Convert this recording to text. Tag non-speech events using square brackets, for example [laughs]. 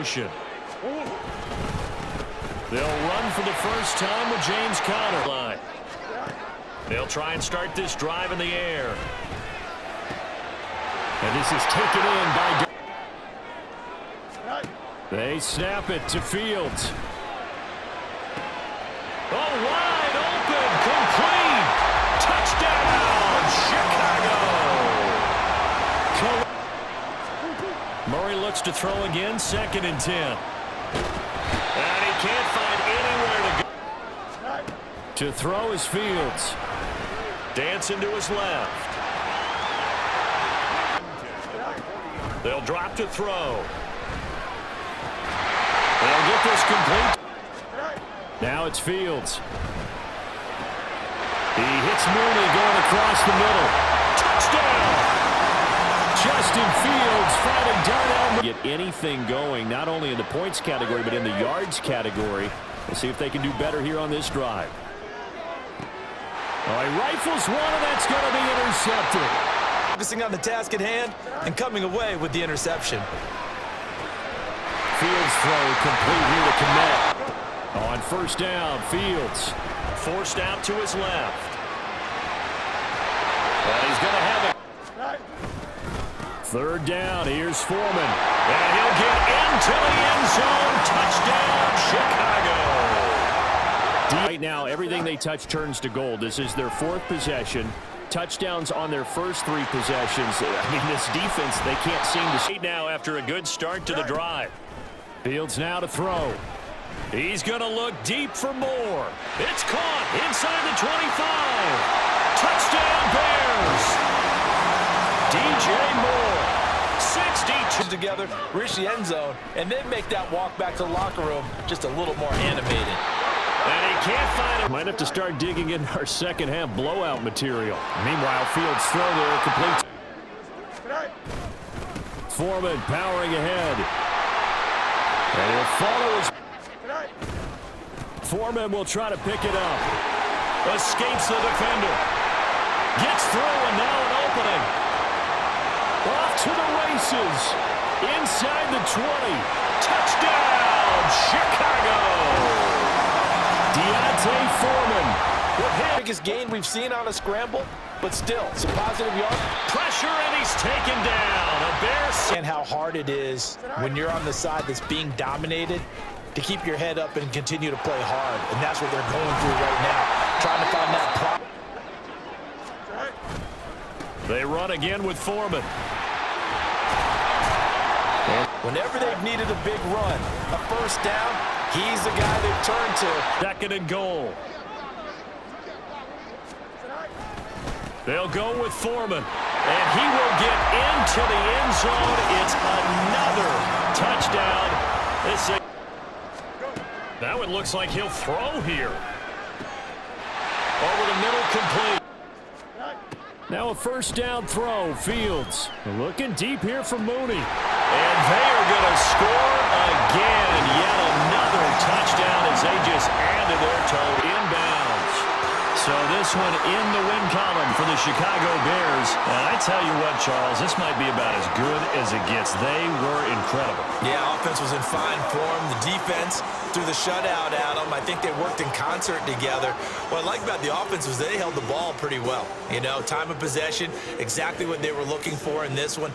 motion. They'll run for the first time with James Conner line. They'll try and start this drive in the air. And this is taken in by... They snap it to Fields. Oh, wide To throw again, second and 10. And he can't find anywhere to go. To throw is Fields. Dancing to his left. They'll drop to throw. They'll get this complete. Now it's Fields. He hits Mooney going across the middle. Touchdown! Justin Fields fighting Darnell. Get anything going, not only in the points category, but in the yards category. We'll see if they can do better here on this drive. Oh, he rifles one, and that's going to be intercepted. Focusing on the task at hand and coming away with the interception. Fields throw complete here to connect. On first down, Fields forced out to his left. And he's going to have it. Third down, here's Foreman. And he'll get into the end zone. Touchdown, Chicago. Right now, everything they touch turns to gold. This is their fourth possession. Touchdowns on their first three possessions. [laughs] I mean, this defense, they can't seem to see now after a good start to the drive. Fields now to throw. He's going to look deep for more. It's caught inside the 25. Touchdown Bears. DJ Moore. 62. Together, reach the end zone, and then make that walk back to the locker room just a little more animated. And he can't find it. Might have to start digging in our second half blowout material. Meanwhile, Fields throw there complete. Foreman powering ahead. And he'll follow his Foreman will try to pick it up. Escapes the defender. Gets through and now an opening. Off to the races. Inside the 20. Touchdown, Chicago. D'Onta Foreman. Biggest gain we've seen on a scramble, but still, some positive yards. Pressure and he's taken down. A Bears. And how hard it is when you're on the side that's being dominated to keep your head up and continue to play hard. And that's what they're going through right now, trying to find that They run again with Foreman. Whenever they've needed a big run, a first down, he's the guy they've turned to. Second and goal. They'll go with Foreman. And he will get into the end zone. It's another touchdown. This is now it looks like he'll throw here. Over the middle, complete. Now a first down throw, Fields. Looking deep here for Mooney. And they are going to score again. Yet another touchdown as they just added their total inbounds. So this one in the win column for the Chicago Bears. And I tell you what, Charles, this might be about as good as it gets. They were incredible. Yeah, offense was in fine form. The defense threw the shutout at them. I think they worked in concert together. What I like about the offense was they held the ball pretty well. You know, time of possession, exactly what they were looking for in this one.